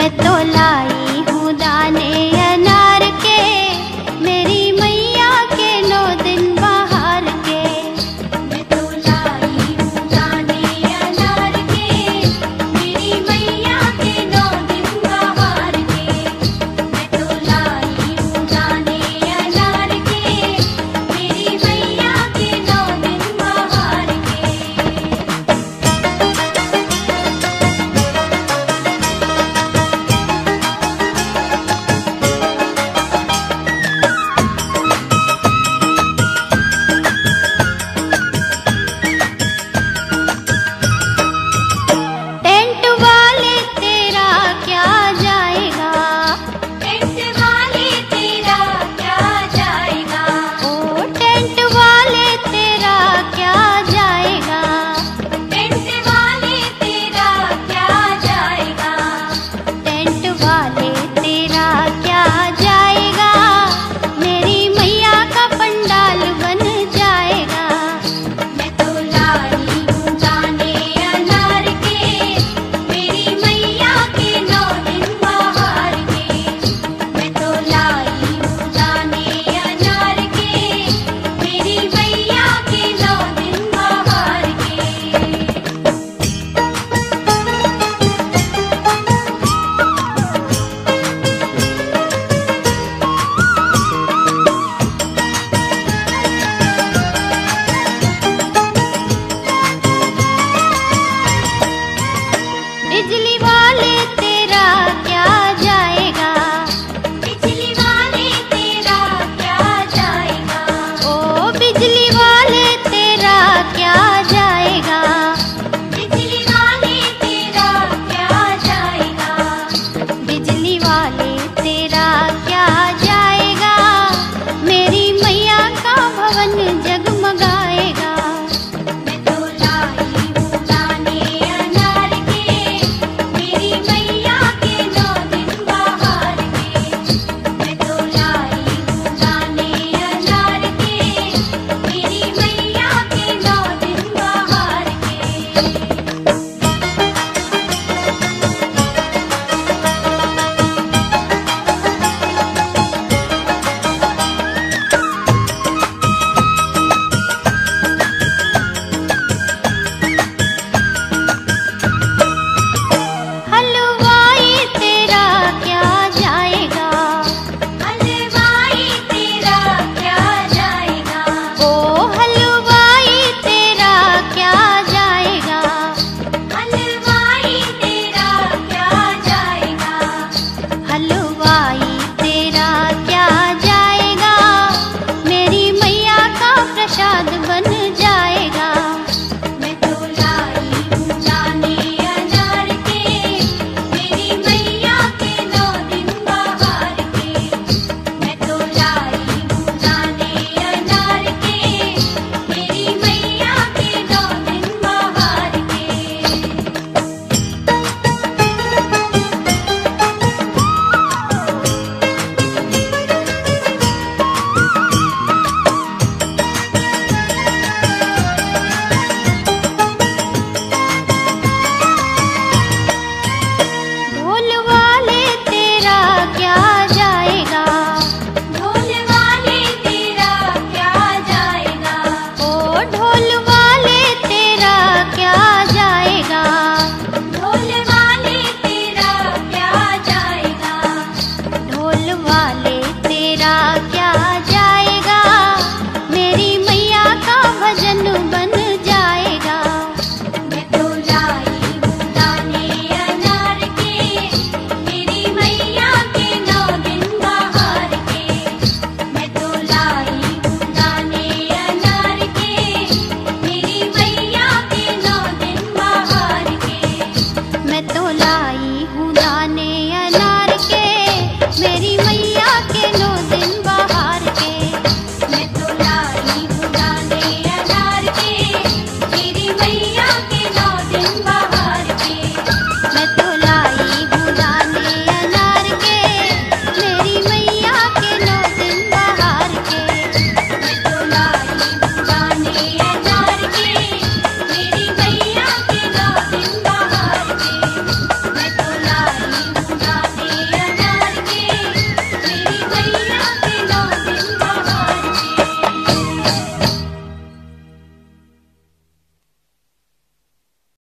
मैं तो लाई